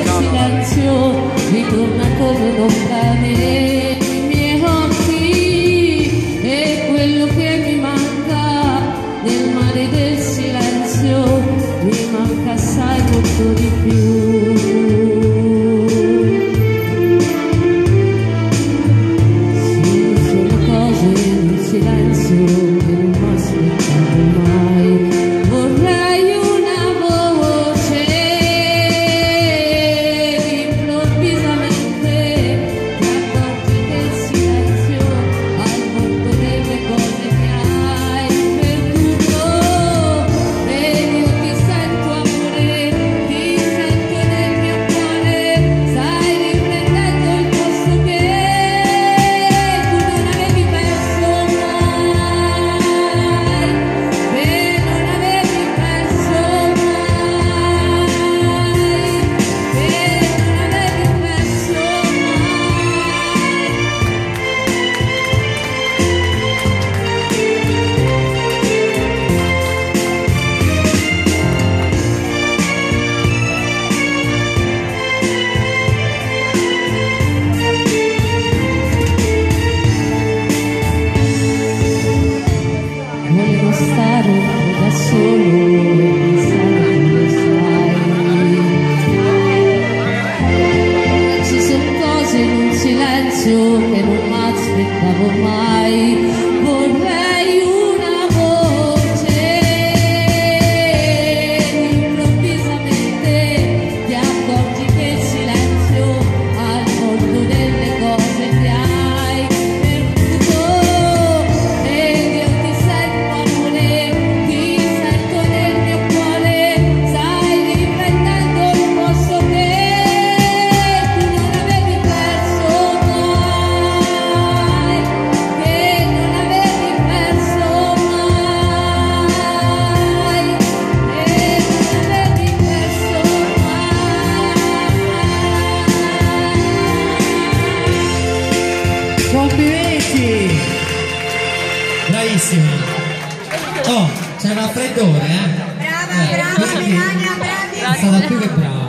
nel silenzio ritorna come lontane i miei occhi. E quello che mi manca nel mare del silenzio mi manca assai molto di più. 所以 Complimenti! Bravissima! Oh, c'è un raffreddore, eh? Brava, eh, brava, Melania, bravi! Sarà più che brava!